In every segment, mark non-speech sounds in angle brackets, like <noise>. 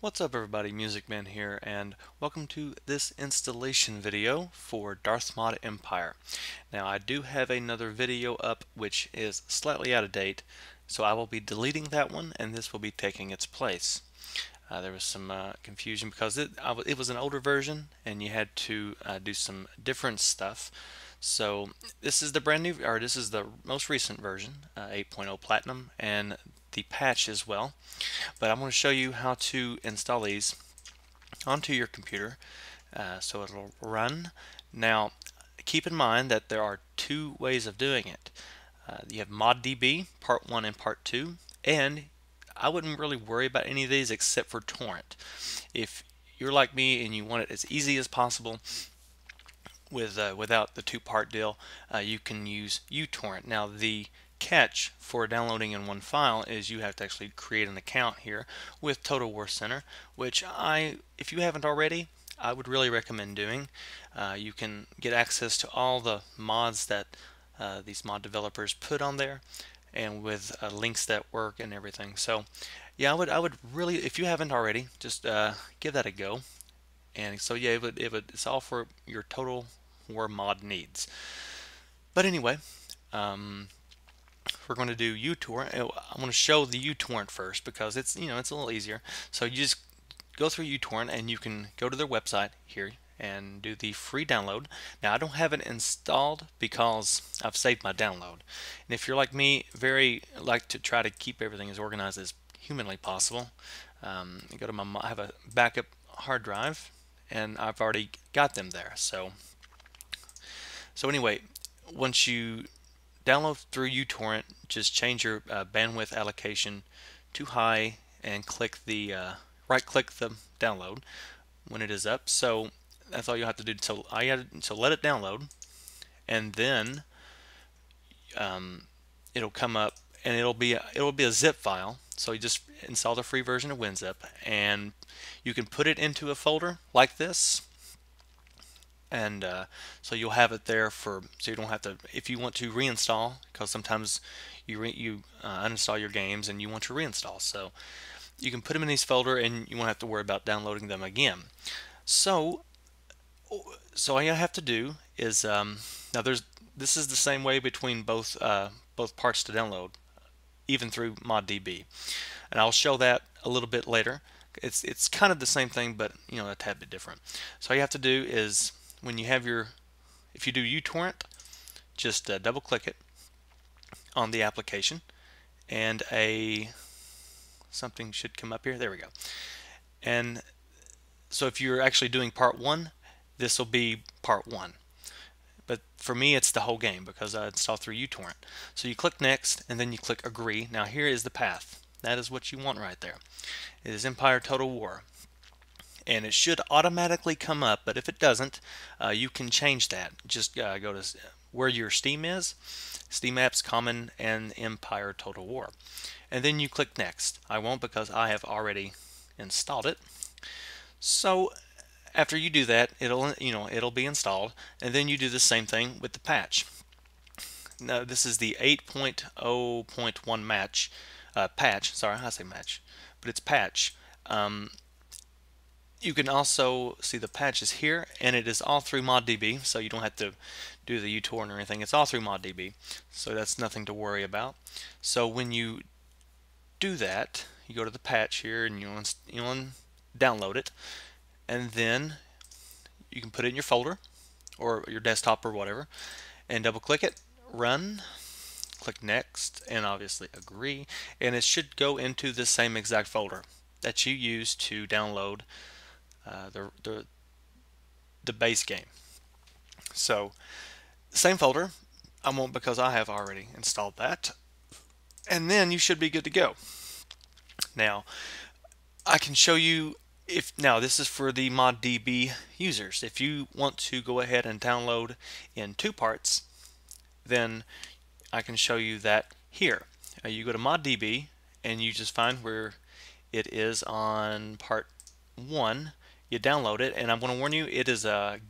What's up everybody, Musickman here, and welcome to this installation video for Darthmod Empire. Now I do have another video up which is slightly out of date, so I will be deleting that one and this will be taking its place. Uh, there was some uh, confusion because it, it was an older version and you had to uh, do some different stuff. So this is the brand new, or this is the most recent version, uh, 8.0 Platinum, and the patch as well. But I'm going to show you how to install these onto your computer uh, so it'll run. Now keep in mind that there are two ways of doing it. Uh, you have ModDB, part 1 and part 2, and I wouldn't really worry about any of these except for torrent. If you're like me and you want it as easy as possible with uh, without the two-part deal, uh, you can use uTorrent. Now the catch for downloading in one file is you have to actually create an account here with Total War Center, which I, if you haven't already, I would really recommend doing. Uh, you can get access to all the mods that uh, these mod developers put on there and with uh, links that work and everything. So yeah, I would I would really if you haven't already, just uh, give that a go. And so yeah, it would, it would, it's all for your Total War mod needs. But anyway, um, we're going to do uTorrent. I'm going to show the uTorrent first because it's you know it's a little easier. So you just go through uTorrent and you can go to their website here and do the free download. Now I don't have it installed because I've saved my download. And if you're like me, very like to try to keep everything as organized as humanly possible, um, go to my I have a backup hard drive and I've already got them there. So so anyway, once you download through uTorrent, just change your uh, bandwidth allocation to high and click the uh, right click the download when it is up. So that's all you have to do. So I had so let it download, and then um, it'll come up and it'll be a, it'll be a zip file. So you just install the free version of WinZip, and you can put it into a folder like this and uh, so you'll have it there for so you don't have to if you want to reinstall because sometimes you re, you uh, uninstall your games and you want to reinstall. So you can put them in these folder and you won't have to worry about downloading them again. So so all you have to do is um, now there's this is the same way between both uh, both parts to download even through ModDB. And I'll show that a little bit later. It's it's kind of the same thing but you know a tad bit different. So all you have to do is when you have your, if you do uTorrent, just uh, double click it on the application and a something should come up here. There we go. And so if you're actually doing part one, this will be part one. But for me, it's the whole game because I installed through uTorrent. So you click next and then you click agree. Now here is the path. That is what you want right there. It is Empire Total War and it should automatically come up but if it doesn't uh, you can change that. Just uh, go to where your Steam is Steam Apps Common and Empire Total War. And then you click next. I won't because I have already installed it. So after you do that it'll you know it'll be installed and then you do the same thing with the patch. Now this is the 8.0.1 match uh, patch. Sorry I say match but it's patch. Um, you can also see the patches here, and it is all through ModDB, so you don't have to do the uTorrent or anything. It's all through ModDB, so that's nothing to worry about. So when you do that, you go to the patch here, and you you download it, and then you can put it in your folder or your desktop or whatever, and double click it, run, click next, and obviously agree, and it should go into the same exact folder that you use to download uh, the, the, the base game. So same folder, I won't because I have already installed that. And then you should be good to go. Now, I can show you if now this is for the ModDB users. If you want to go ahead and download in two parts, then I can show you that here. Uh, you go to ModDB and you just find where it is on part one you download it and I'm going to warn you it is a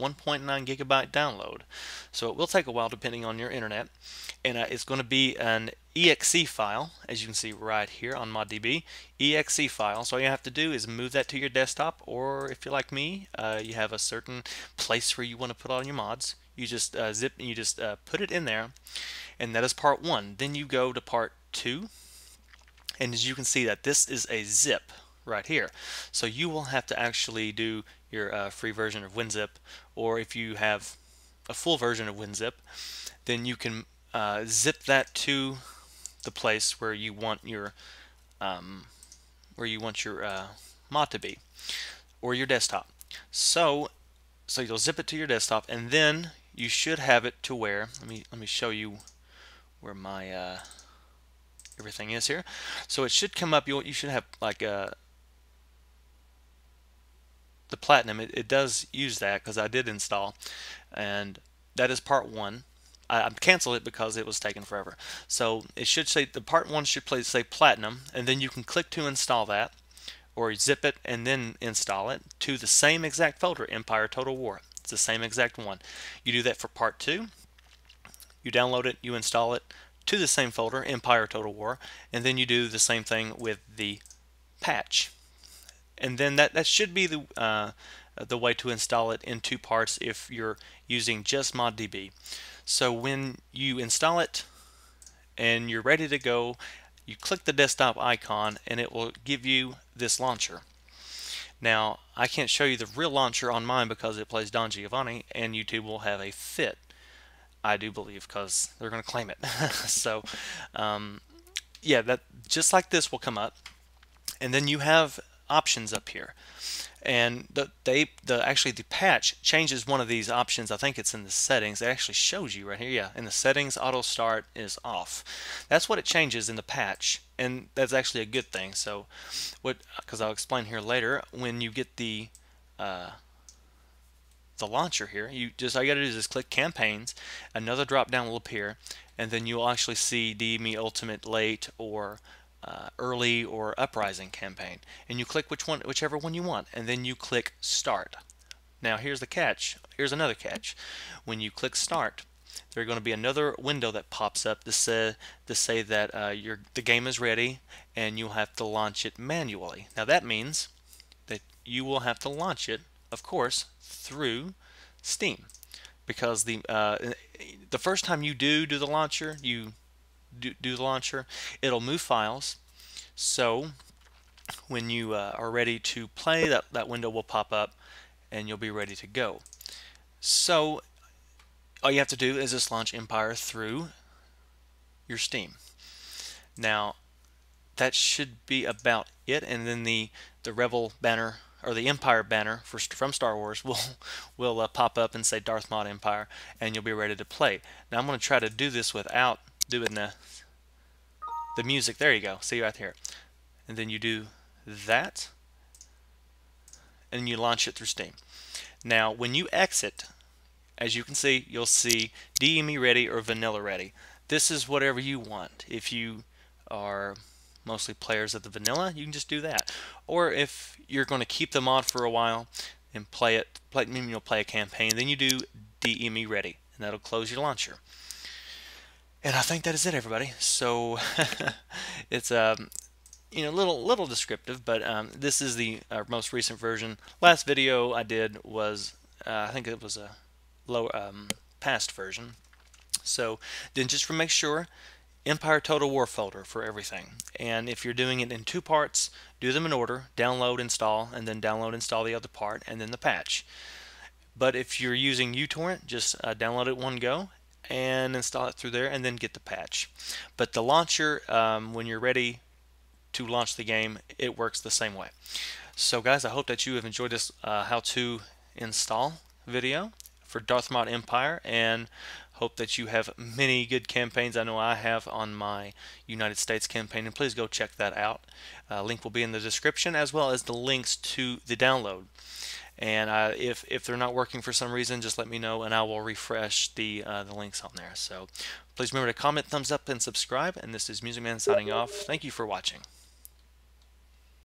1.9 gigabyte download so it will take a while depending on your internet and uh, it's going to be an exe file, as you can see right here on ModDB, exe file. So all you have to do is move that to your desktop, or if you're like me, uh, you have a certain place where you want to put all your mods. You just uh, zip, and you just uh, put it in there, and that is part one. Then you go to part two, and as you can see that this is a zip right here. So you will have to actually do your uh, free version of WinZip, or if you have a full version of WinZip, then you can uh, zip that to the place where you want your um, where you want your uh, mod to be or your desktop. So so you'll zip it to your desktop and then you should have it to where let me let me show you where my uh, everything is here. So it should come up. You you should have like a the platinum. It, it does use that because I did install, and that is part one. I, canceled it because it was taking forever. So it should say the part one should play, say platinum, and then you can click to install that, or zip it and then install it to the same exact folder, Empire Total War. It's the same exact one. You do that for part two. You download it, you install it to the same folder, Empire Total War, and then you do the same thing with the patch. And then that, that should be the uh, the way to install it in two parts if you're using just ModDB. So when you install it and you're ready to go, you click the desktop icon and it will give you this launcher. Now, I can't show you the real launcher on mine because it plays Don Giovanni and YouTube will have a fit. I do believe because they're going to claim it. <laughs> so, um, yeah, that just like this will come up. And then you have options up here. And the they the actually the patch changes one of these options. I think it's in the settings. It actually shows you right here. Yeah in the settings auto start is off. That's what it changes in the patch and that's actually a good thing. So what because I'll explain here later when you get the uh, the launcher here you just all you got to do is just click campaigns. Another drop down will appear and then you'll actually see DME Ultimate late or uh, early or uprising campaign and you click which one whichever one you want and then you click start. Now here's the catch. Here's another catch. When you click start there's going to be another window that pops up to say, to say that uh, your, the game is ready and you'll have to launch it manually. Now that means that you will have to launch it of course through Steam because the uh, the first time you do do the launcher you do, do the launcher, it'll move files. So when you uh, are ready to play, that, that window will pop up and you'll be ready to go. So all you have to do is just launch Empire through your Steam. Now that should be about it and then the the Rebel banner or the Empire banner for, from Star Wars <laughs> will will uh, pop up and say Darthmod Empire and you'll be ready to play. Now I'm going to try to do this without doing the the music. There you go. See right here. And then you do that and you launch it through Steam. Now when you exit, as you can see, you'll see DME ready or vanilla ready. This is whatever you want. If you are mostly players of the vanilla, you can just do that. Or if you're going to keep the mod for a while and play it, play, you'll play a campaign, then you do DME ready, and that'll close your launcher. And I think that is it, everybody. So <laughs> it's um, you know, a little little descriptive, but um, this is the uh, most recent version. Last video I did was uh, I think it was a low um, past version. So then just make sure, Empire Total War folder for everything. And if you're doing it in two parts, do them in order: download, install, and then download, install the other part, and then the patch. But if you're using uTorrent, just uh, download it one go and install it through there and then get the patch. But the launcher, um, when you're ready to launch the game, it works the same way. So guys, I hope that you have enjoyed this uh, how to install video for Darthmod Empire and hope that you have many good campaigns. I know I have on my United States campaign and please go check that out. Uh, link will be in the description as well as the links to the download and uh, if if they're not working for some reason just let me know and I will refresh the uh, the links on there. So please remember to comment thumbs up and subscribe. And this is Musickman signing off. Thank you for watching